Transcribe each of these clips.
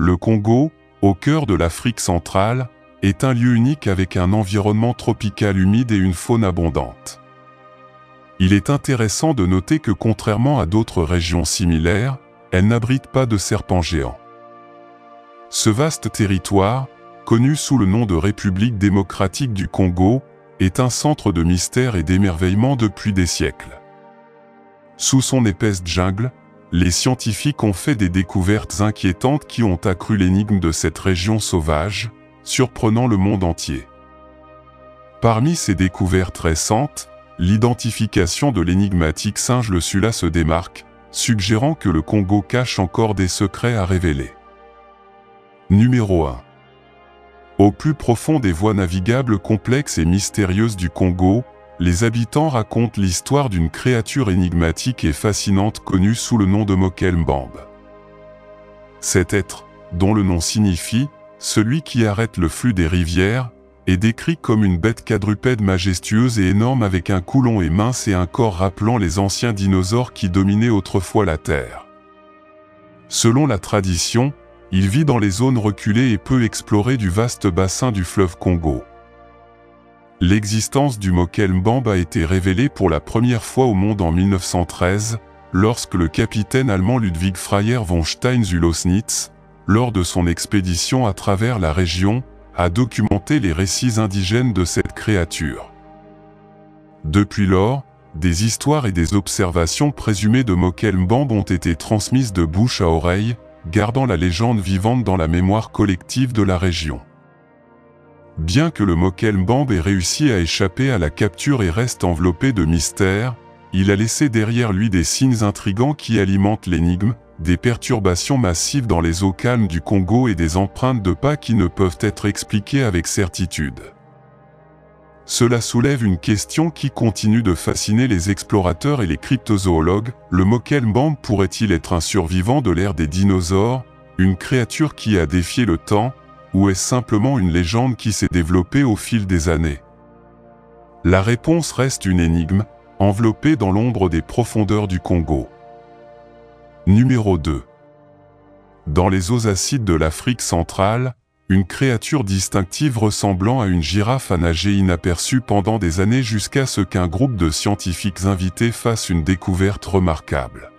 Le Congo, au cœur de l'Afrique centrale, est un lieu unique avec un environnement tropical humide et une faune abondante. Il est intéressant de noter que contrairement à d'autres régions similaires, elle n'abrite pas de serpents géants. Ce vaste territoire, connu sous le nom de République démocratique du Congo, est un centre de mystère et d'émerveillement depuis des siècles. Sous son épaisse jungle, les scientifiques ont fait des découvertes inquiétantes qui ont accru l'énigme de cette région sauvage, surprenant le monde entier. Parmi ces découvertes récentes, l'identification de l'énigmatique singe le Sula se démarque, suggérant que le Congo cache encore des secrets à révéler. Numéro 1. Au plus profond des voies navigables complexes et mystérieuses du Congo, les habitants racontent l'histoire d'une créature énigmatique et fascinante connue sous le nom de Mokelmbamb. Cet être, dont le nom signifie « celui qui arrête le flux des rivières », est décrit comme une bête quadrupède majestueuse et énorme avec un cou long et mince et un corps rappelant les anciens dinosaures qui dominaient autrefois la Terre. Selon la tradition, il vit dans les zones reculées et peu explorées du vaste bassin du fleuve Congo. L'existence du Mokelmbamb a été révélée pour la première fois au monde en 1913, lorsque le capitaine allemand Ludwig Freier von Stein-Zulosnitz, lors de son expédition à travers la région, a documenté les récits indigènes de cette créature. Depuis lors, des histoires et des observations présumées de Mokelmbamb ont été transmises de bouche à oreille, gardant la légende vivante dans la mémoire collective de la région. Bien que le Mokelmbamb ait réussi à échapper à la capture et reste enveloppé de mystère, il a laissé derrière lui des signes intrigants qui alimentent l'énigme, des perturbations massives dans les eaux calmes du Congo et des empreintes de pas qui ne peuvent être expliquées avec certitude. Cela soulève une question qui continue de fasciner les explorateurs et les cryptozoologues, le Mokelmbamb pourrait-il être un survivant de l'ère des dinosaures, une créature qui a défié le temps, ou est-ce simplement une légende qui s'est développée au fil des années La réponse reste une énigme, enveloppée dans l'ombre des profondeurs du Congo. Numéro 2. Dans les eaux acides de l'Afrique centrale, une créature distinctive ressemblant à une girafe a nagé inaperçue pendant des années jusqu'à ce qu'un groupe de scientifiques invités fasse une découverte remarquable.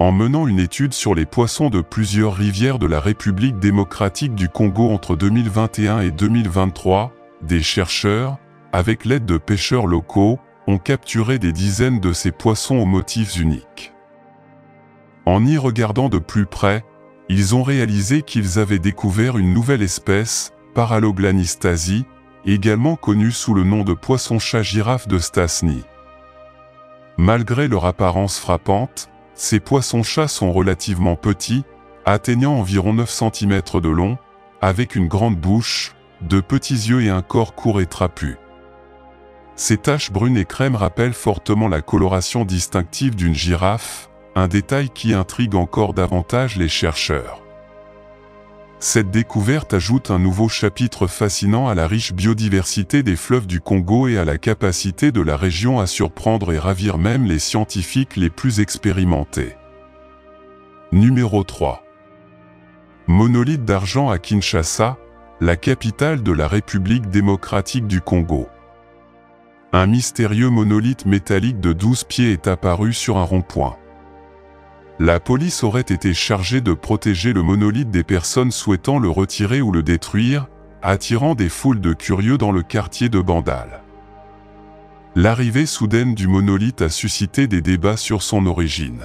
En menant une étude sur les poissons de plusieurs rivières de la République démocratique du Congo entre 2021 et 2023, des chercheurs, avec l'aide de pêcheurs locaux, ont capturé des dizaines de ces poissons aux motifs uniques. En y regardant de plus près, ils ont réalisé qu'ils avaient découvert une nouvelle espèce, Paraloglanistasy, également connue sous le nom de poisson-chat girafe de Stasny. Malgré leur apparence frappante, ces poissons-chats sont relativement petits, atteignant environ 9 cm de long, avec une grande bouche, de petits yeux et un corps court et trapu. Ces taches brunes et crème rappellent fortement la coloration distinctive d'une girafe, un détail qui intrigue encore davantage les chercheurs. Cette découverte ajoute un nouveau chapitre fascinant à la riche biodiversité des fleuves du Congo et à la capacité de la région à surprendre et ravir même les scientifiques les plus expérimentés. Numéro 3. Monolithe d'argent à Kinshasa, la capitale de la République démocratique du Congo. Un mystérieux monolithe métallique de 12 pieds est apparu sur un rond-point. La police aurait été chargée de protéger le monolithe des personnes souhaitant le retirer ou le détruire, attirant des foules de curieux dans le quartier de Bandal. L'arrivée soudaine du monolithe a suscité des débats sur son origine.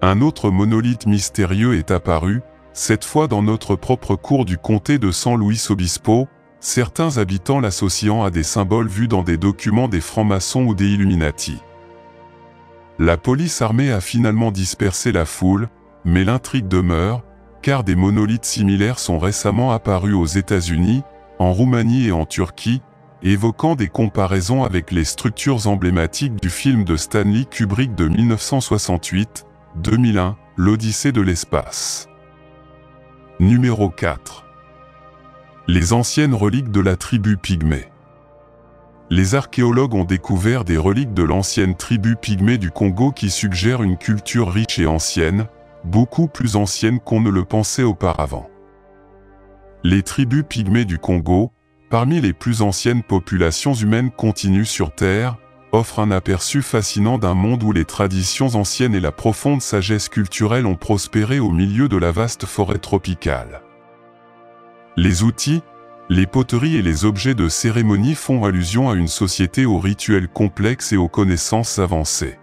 Un autre monolithe mystérieux est apparu, cette fois dans notre propre cour du comté de San Luis Obispo, certains habitants l'associant à des symboles vus dans des documents des francs-maçons ou des Illuminati. La police armée a finalement dispersé la foule, mais l'intrigue demeure, car des monolithes similaires sont récemment apparus aux États-Unis, en Roumanie et en Turquie, évoquant des comparaisons avec les structures emblématiques du film de Stanley Kubrick de 1968, 2001, L'Odyssée de l'espace. Numéro 4. Les anciennes reliques de la tribu Pygmée les archéologues ont découvert des reliques de l'ancienne tribu pygmée du Congo qui suggèrent une culture riche et ancienne, beaucoup plus anciennes qu'on ne le pensait auparavant. Les tribus pygmées du Congo, parmi les plus anciennes populations humaines continues sur Terre, offrent un aperçu fascinant d'un monde où les traditions anciennes et la profonde sagesse culturelle ont prospéré au milieu de la vaste forêt tropicale. Les outils, les poteries et les objets de cérémonie font allusion à une société aux rituels complexes et aux connaissances avancées.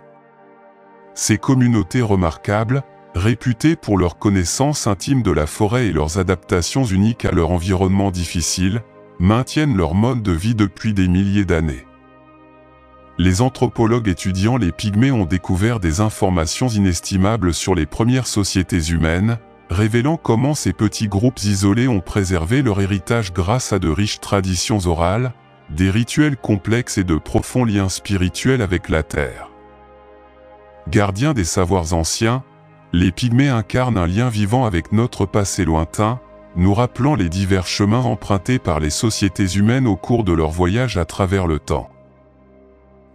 Ces communautés remarquables, Réputés pour leur connaissance intime de la forêt et leurs adaptations uniques à leur environnement difficile, maintiennent leur mode de vie depuis des milliers d'années. Les anthropologues étudiant les pygmées ont découvert des informations inestimables sur les premières sociétés humaines, révélant comment ces petits groupes isolés ont préservé leur héritage grâce à de riches traditions orales, des rituels complexes et de profonds liens spirituels avec la Terre. Gardiens des savoirs anciens, les pygmées incarnent un lien vivant avec notre passé lointain, nous rappelant les divers chemins empruntés par les sociétés humaines au cours de leur voyage à travers le temps.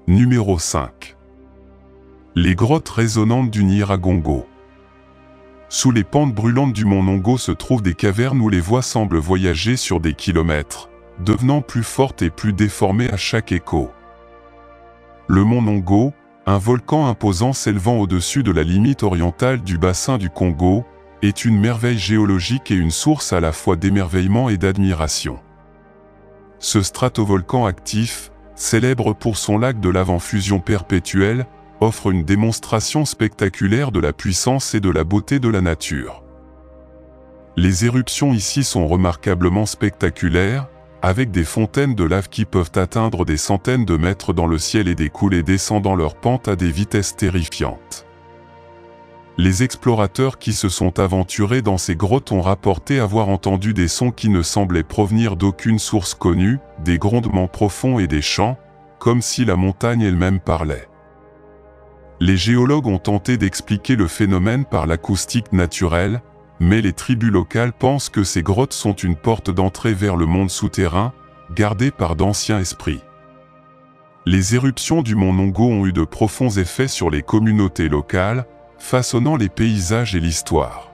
Numéro 5. Les grottes résonantes du Niragongo. Sous les pentes brûlantes du mont Nongo se trouvent des cavernes où les voies semblent voyager sur des kilomètres, devenant plus fortes et plus déformées à chaque écho. Le mont Nongo, un volcan imposant s'élevant au-dessus de la limite orientale du bassin du Congo, est une merveille géologique et une source à la fois d'émerveillement et d'admiration. Ce stratovolcan actif, célèbre pour son lac de lave en fusion perpétuelle, offre une démonstration spectaculaire de la puissance et de la beauté de la nature. Les éruptions ici sont remarquablement spectaculaires, avec des fontaines de lave qui peuvent atteindre des centaines de mètres dans le ciel et des coulées descendant leur pente à des vitesses terrifiantes. Les explorateurs qui se sont aventurés dans ces grottes ont rapporté avoir entendu des sons qui ne semblaient provenir d'aucune source connue, des grondements profonds et des chants, comme si la montagne elle-même parlait. Les géologues ont tenté d'expliquer le phénomène par l'acoustique naturelle, mais les tribus locales pensent que ces grottes sont une porte d'entrée vers le monde souterrain, gardée par d'anciens esprits. Les éruptions du mont Nongo ont eu de profonds effets sur les communautés locales, façonnant les paysages et l'histoire.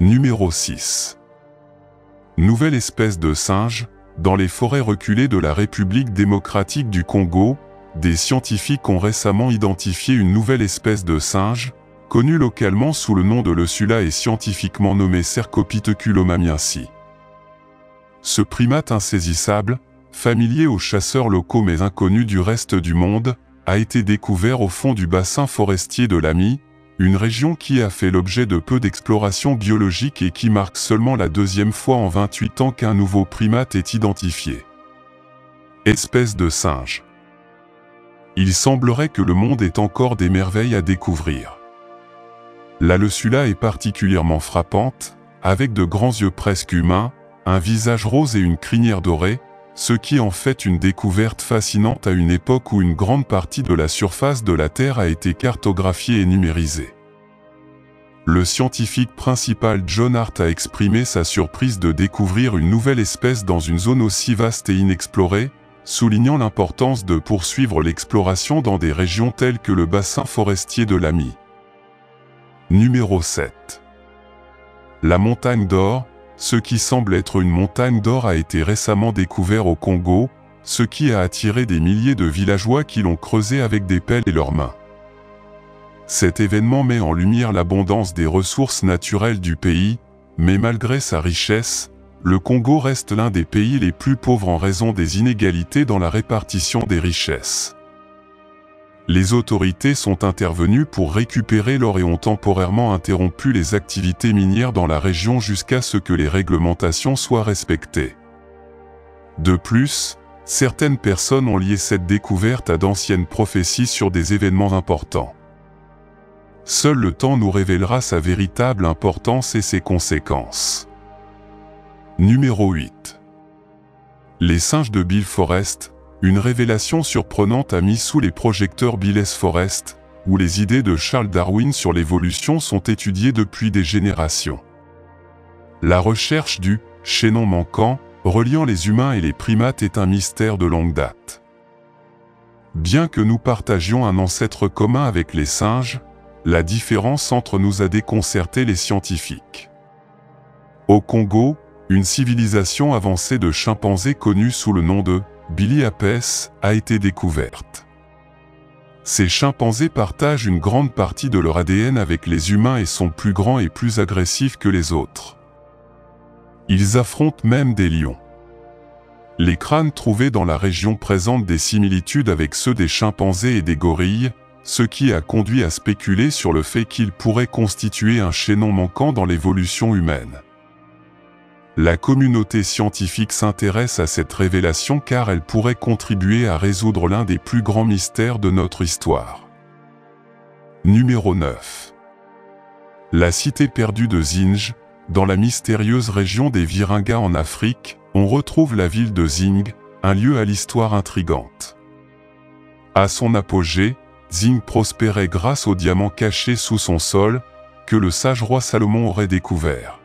Numéro 6. Nouvelle espèce de singe, dans les forêts reculées de la République démocratique du Congo, des scientifiques ont récemment identifié une nouvelle espèce de singe, connu localement sous le nom de Lecula et scientifiquement nommé Cercopithecus Ce primate insaisissable, familier aux chasseurs locaux mais inconnu du reste du monde, a été découvert au fond du bassin forestier de l'Ami, une région qui a fait l'objet de peu d'explorations biologiques et qui marque seulement la deuxième fois en 28 ans qu'un nouveau primate est identifié. Espèce de singe. Il semblerait que le monde ait encore des merveilles à découvrir. La Lecula est particulièrement frappante, avec de grands yeux presque humains, un visage rose et une crinière dorée, ce qui en fait une découverte fascinante à une époque où une grande partie de la surface de la Terre a été cartographiée et numérisée. Le scientifique principal John Hart a exprimé sa surprise de découvrir une nouvelle espèce dans une zone aussi vaste et inexplorée, soulignant l'importance de poursuivre l'exploration dans des régions telles que le bassin forestier de l'Ami. Numéro 7. La montagne d'or, ce qui semble être une montagne d'or a été récemment découvert au Congo, ce qui a attiré des milliers de villageois qui l'ont creusé avec des pelles et leurs mains. Cet événement met en lumière l'abondance des ressources naturelles du pays, mais malgré sa richesse, le Congo reste l'un des pays les plus pauvres en raison des inégalités dans la répartition des richesses les autorités sont intervenues pour récupérer l'or et ont temporairement interrompu les activités minières dans la région jusqu'à ce que les réglementations soient respectées. De plus, certaines personnes ont lié cette découverte à d'anciennes prophéties sur des événements importants. Seul le temps nous révélera sa véritable importance et ses conséquences. Numéro 8. Les singes de Bill Forest, une révélation surprenante a mis sous les projecteurs Bill Forest, où les idées de Charles Darwin sur l'évolution sont étudiées depuis des générations. La recherche du chaînon manquant, reliant les humains et les primates est un mystère de longue date. Bien que nous partagions un ancêtre commun avec les singes, la différence entre nous a déconcerté les scientifiques. Au Congo, une civilisation avancée de chimpanzés connue sous le nom de Billy Apes a été découverte. Ces chimpanzés partagent une grande partie de leur ADN avec les humains et sont plus grands et plus agressifs que les autres. Ils affrontent même des lions. Les crânes trouvés dans la région présentent des similitudes avec ceux des chimpanzés et des gorilles, ce qui a conduit à spéculer sur le fait qu'ils pourraient constituer un chaînon manquant dans l'évolution humaine. La communauté scientifique s'intéresse à cette révélation car elle pourrait contribuer à résoudre l'un des plus grands mystères de notre histoire. Numéro 9. La cité perdue de Zinj, dans la mystérieuse région des Viringas en Afrique, on retrouve la ville de Zing, un lieu à l'histoire intrigante. À son apogée, Zing prospérait grâce aux diamants cachés sous son sol, que le sage roi Salomon aurait découvert.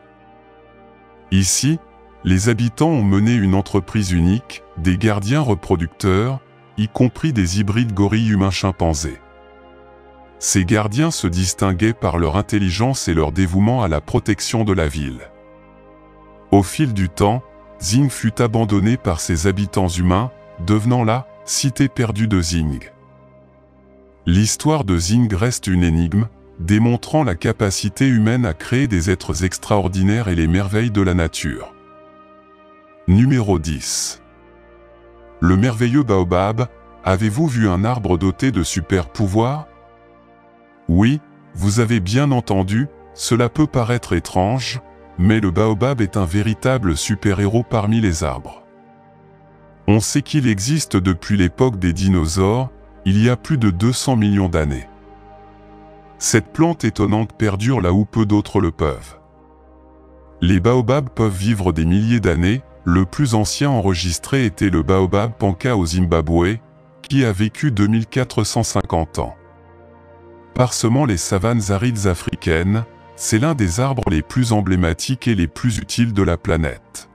Ici, les habitants ont mené une entreprise unique, des gardiens reproducteurs, y compris des hybrides gorilles humains chimpanzés. Ces gardiens se distinguaient par leur intelligence et leur dévouement à la protection de la ville. Au fil du temps, Zing fut abandonné par ses habitants humains, devenant la cité perdue de Zing. L'histoire de Zing reste une énigme, démontrant la capacité humaine à créer des êtres extraordinaires et les merveilles de la nature. Numéro 10. Le merveilleux baobab, avez-vous vu un arbre doté de super pouvoirs? Oui, vous avez bien entendu, cela peut paraître étrange, mais le baobab est un véritable super-héros parmi les arbres. On sait qu'il existe depuis l'époque des dinosaures, il y a plus de 200 millions d'années. Cette plante étonnante perdure là où peu d'autres le peuvent. Les baobabs peuvent vivre des milliers d'années, le plus ancien enregistré était le baobab panka au Zimbabwe, qui a vécu 2450 ans. Parsemant les savanes arides africaines, c'est l'un des arbres les plus emblématiques et les plus utiles de la planète.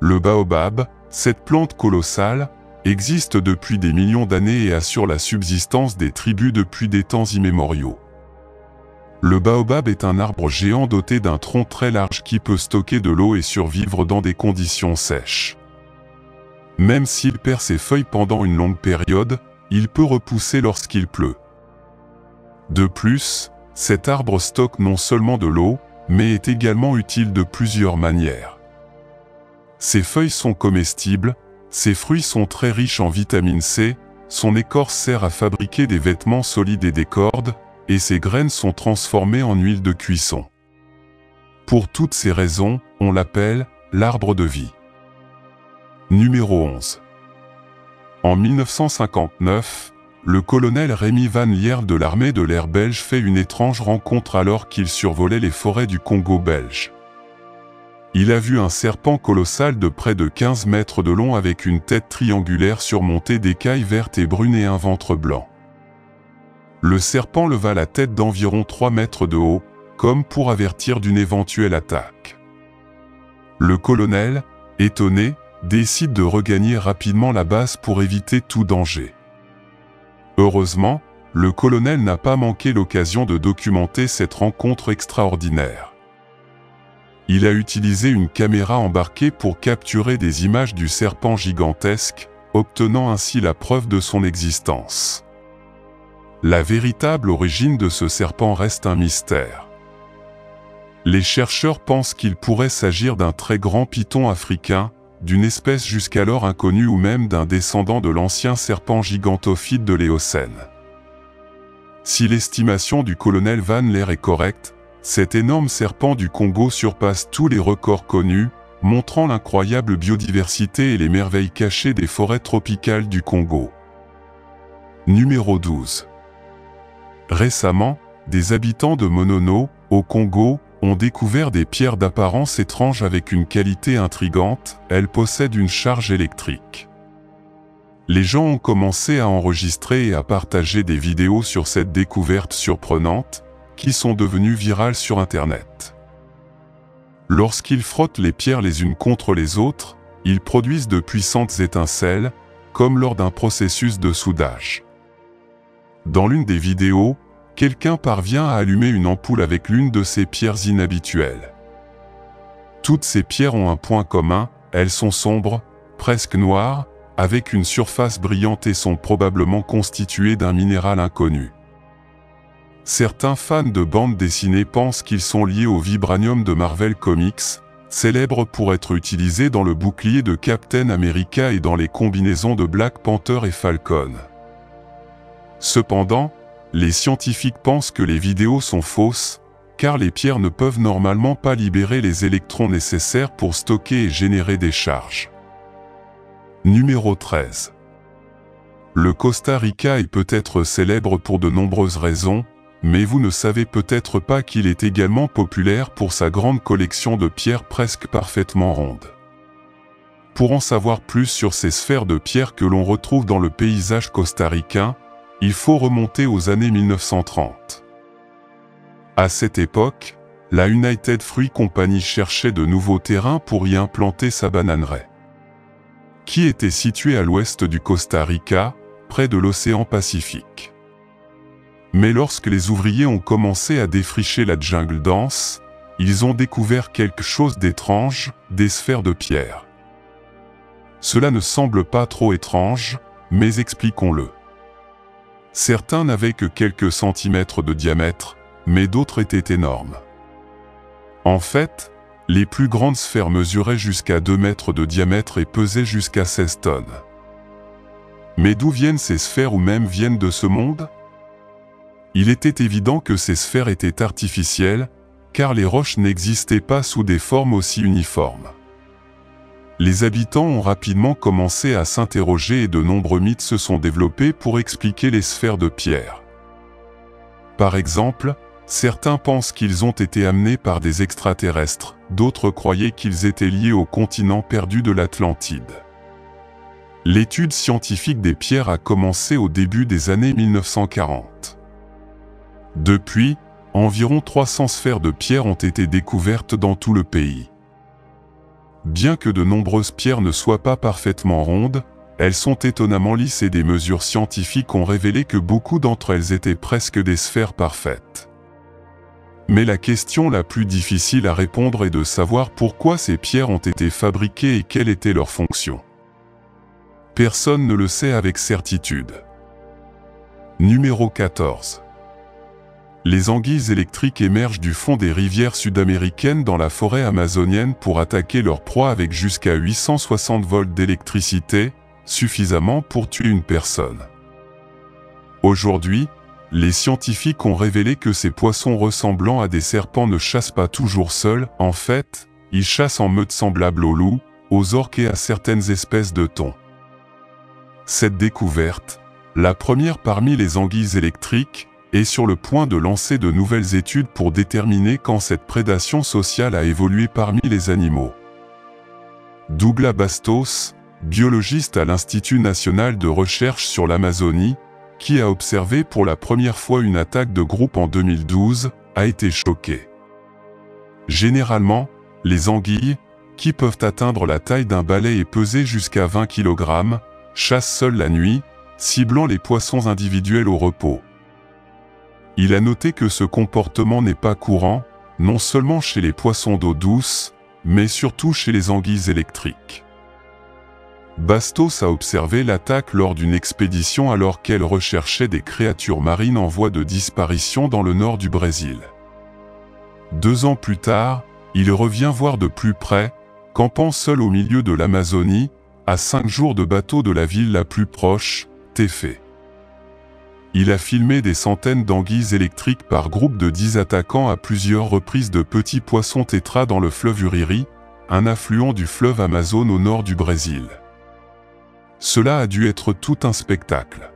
Le baobab, cette plante colossale, existe depuis des millions d'années et assure la subsistance des tribus depuis des temps immémoriaux. Le baobab est un arbre géant doté d'un tronc très large qui peut stocker de l'eau et survivre dans des conditions sèches. Même s'il perd ses feuilles pendant une longue période, il peut repousser lorsqu'il pleut. De plus, cet arbre stocke non seulement de l'eau, mais est également utile de plusieurs manières. Ses feuilles sont comestibles, ses fruits sont très riches en vitamine C, son écorce sert à fabriquer des vêtements solides et des cordes, et ses graines sont transformées en huile de cuisson. Pour toutes ces raisons, on l'appelle l'arbre de vie. Numéro 11. En 1959, le colonel Rémi Van Lier de l'armée de l'air belge fait une étrange rencontre alors qu'il survolait les forêts du Congo belge. Il a vu un serpent colossal de près de 15 mètres de long avec une tête triangulaire surmontée d'écailles vertes et brunes et un ventre blanc. Le serpent leva la tête d'environ 3 mètres de haut, comme pour avertir d'une éventuelle attaque. Le colonel, étonné, décide de regagner rapidement la base pour éviter tout danger. Heureusement, le colonel n'a pas manqué l'occasion de documenter cette rencontre extraordinaire il a utilisé une caméra embarquée pour capturer des images du serpent gigantesque, obtenant ainsi la preuve de son existence. La véritable origine de ce serpent reste un mystère. Les chercheurs pensent qu'il pourrait s'agir d'un très grand python africain, d'une espèce jusqu'alors inconnue ou même d'un descendant de l'ancien serpent gigantophyte de l'Éocène. Si l'estimation du colonel Van Leer est correcte, cet énorme serpent du Congo surpasse tous les records connus, montrant l'incroyable biodiversité et les merveilles cachées des forêts tropicales du Congo. Numéro 12. Récemment, des habitants de Monono, au Congo, ont découvert des pierres d'apparence étrange avec une qualité intrigante, elles possèdent une charge électrique. Les gens ont commencé à enregistrer et à partager des vidéos sur cette découverte surprenante, qui sont devenus virales sur Internet. Lorsqu'ils frottent les pierres les unes contre les autres, ils produisent de puissantes étincelles, comme lors d'un processus de soudage. Dans l'une des vidéos, quelqu'un parvient à allumer une ampoule avec l'une de ces pierres inhabituelles. Toutes ces pierres ont un point commun, elles sont sombres, presque noires, avec une surface brillante et sont probablement constituées d'un minéral inconnu. Certains fans de bande dessinée pensent qu'ils sont liés au vibranium de Marvel Comics, célèbre pour être utilisé dans le bouclier de Captain America et dans les combinaisons de Black Panther et Falcon. Cependant, les scientifiques pensent que les vidéos sont fausses, car les pierres ne peuvent normalement pas libérer les électrons nécessaires pour stocker et générer des charges. Numéro 13. Le Costa Rica est peut-être célèbre pour de nombreuses raisons, mais vous ne savez peut-être pas qu'il est également populaire pour sa grande collection de pierres presque parfaitement rondes. Pour en savoir plus sur ces sphères de pierre que l'on retrouve dans le paysage costaricain, il faut remonter aux années 1930. À cette époque, la United Fruit Company cherchait de nouveaux terrains pour y implanter sa bananeraie, qui était située à l'ouest du Costa Rica, près de l'océan Pacifique. Mais lorsque les ouvriers ont commencé à défricher la jungle dense, ils ont découvert quelque chose d'étrange, des sphères de pierre. Cela ne semble pas trop étrange, mais expliquons-le. Certains n'avaient que quelques centimètres de diamètre, mais d'autres étaient énormes. En fait, les plus grandes sphères mesuraient jusqu'à 2 mètres de diamètre et pesaient jusqu'à 16 tonnes. Mais d'où viennent ces sphères ou même viennent de ce monde? Il était évident que ces sphères étaient artificielles, car les roches n'existaient pas sous des formes aussi uniformes. Les habitants ont rapidement commencé à s'interroger et de nombreux mythes se sont développés pour expliquer les sphères de pierre. Par exemple, certains pensent qu'ils ont été amenés par des extraterrestres, d'autres croyaient qu'ils étaient liés au continent perdu de l'Atlantide. L'étude scientifique des pierres a commencé au début des années 1940. Depuis, environ 300 sphères de pierre ont été découvertes dans tout le pays. Bien que de nombreuses pierres ne soient pas parfaitement rondes, elles sont étonnamment lisses et des mesures scientifiques ont révélé que beaucoup d'entre elles étaient presque des sphères parfaites. Mais la question la plus difficile à répondre est de savoir pourquoi ces pierres ont été fabriquées et quelle était leur fonction. Personne ne le sait avec certitude. Numéro 14 les anguilles électriques émergent du fond des rivières sud-américaines dans la forêt amazonienne pour attaquer leur proie avec jusqu'à 860 volts d'électricité, suffisamment pour tuer une personne. Aujourd'hui, les scientifiques ont révélé que ces poissons ressemblant à des serpents ne chassent pas toujours seuls, en fait, ils chassent en meute semblable aux loups, aux orques et à certaines espèces de thons. Cette découverte, la première parmi les anguilles électriques, est sur le point de lancer de nouvelles études pour déterminer quand cette prédation sociale a évolué parmi les animaux. Douglas Bastos, biologiste à l'Institut national de recherche sur l'Amazonie, qui a observé pour la première fois une attaque de groupe en 2012, a été choqué. Généralement, les anguilles, qui peuvent atteindre la taille d'un balai et peser jusqu'à 20 kg, chassent seules la nuit, ciblant les poissons individuels au repos. Il a noté que ce comportement n'est pas courant, non seulement chez les poissons d'eau douce, mais surtout chez les anguilles électriques. Bastos a observé l'attaque lors d'une expédition alors qu'elle recherchait des créatures marines en voie de disparition dans le nord du Brésil. Deux ans plus tard, il revient voir de plus près, campant seul au milieu de l'Amazonie, à cinq jours de bateau de la ville la plus proche, Tefé. Il a filmé des centaines d'anguilles électriques par groupe de 10 attaquants à plusieurs reprises de petits poissons tétras dans le fleuve Uriri, un affluent du fleuve Amazon au nord du Brésil. Cela a dû être tout un spectacle.